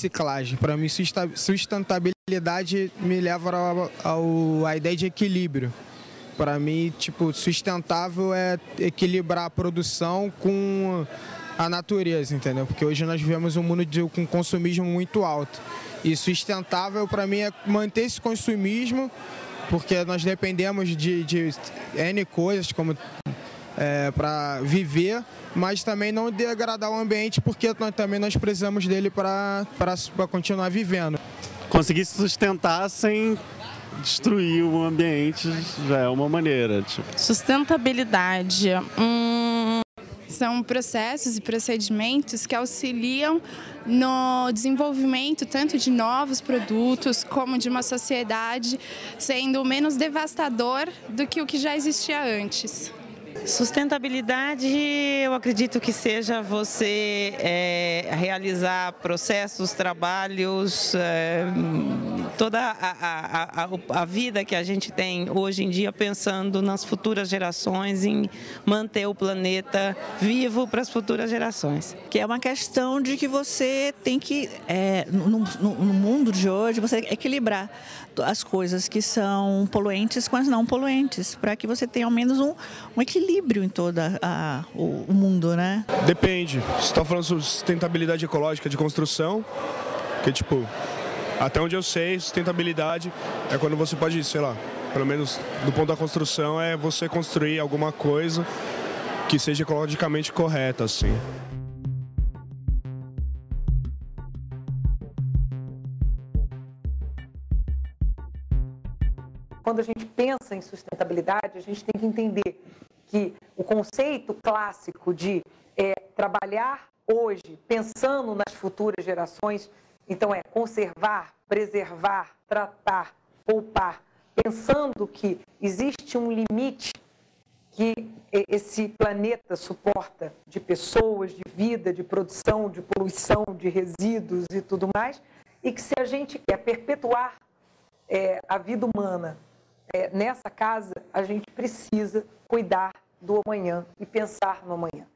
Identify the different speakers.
Speaker 1: reciclagem. Para mim, sustentabilidade me leva ao, ao, à ideia de equilíbrio. Para mim, tipo, sustentável é equilibrar a produção com a natureza, entendeu? Porque hoje nós vivemos um mundo de, com consumismo muito alto. E sustentável, para mim, é manter esse consumismo, porque nós dependemos de, de N coisas, como é, para viver, mas também não degradar o ambiente, porque nós, também nós precisamos dele para continuar vivendo.
Speaker 2: Conseguir se sustentar sem destruir o ambiente já é uma maneira. Tipo.
Speaker 3: Sustentabilidade. Hum, são processos e procedimentos que auxiliam no desenvolvimento tanto de novos produtos como de uma sociedade sendo menos devastador do que o que já existia antes.
Speaker 4: Sustentabilidade, eu acredito que seja você é, realizar processos, trabalhos, é, toda a, a, a, a, vida que a gente tem hoje em dia pensando nas futuras gerações, em manter o planeta vivo para as futuras gerações.
Speaker 5: Que é uma questão de que você tem que, é, no, no, no mundo de hoje, você equilibrar as coisas que são poluentes com as não poluentes, para que você tenha ao menos um, um equilíbrio em todo o, o, mundo, né?
Speaker 6: Depende. Você está falando sobre sustentabilidade ecológica de construção, que tipo, até onde eu sei, sustentabilidade é quando você pode, sei lá, pelo menos do ponto da construção, é você construir alguma coisa que seja ecologicamente correta, assim.
Speaker 7: quando a gente pensa em sustentabilidade, a gente tem que entender que o conceito clássico de é, trabalhar hoje pensando nas futuras gerações, então é conservar, preservar, tratar, poupar, pensando que existe um limite que esse planeta suporta de pessoas, de vida, de produção, de poluição, de resíduos e tudo mais, e que se a gente quer perpetuar é, a vida humana é, nessa casa, a gente precisa cuidar do amanhã e pensar no amanhã.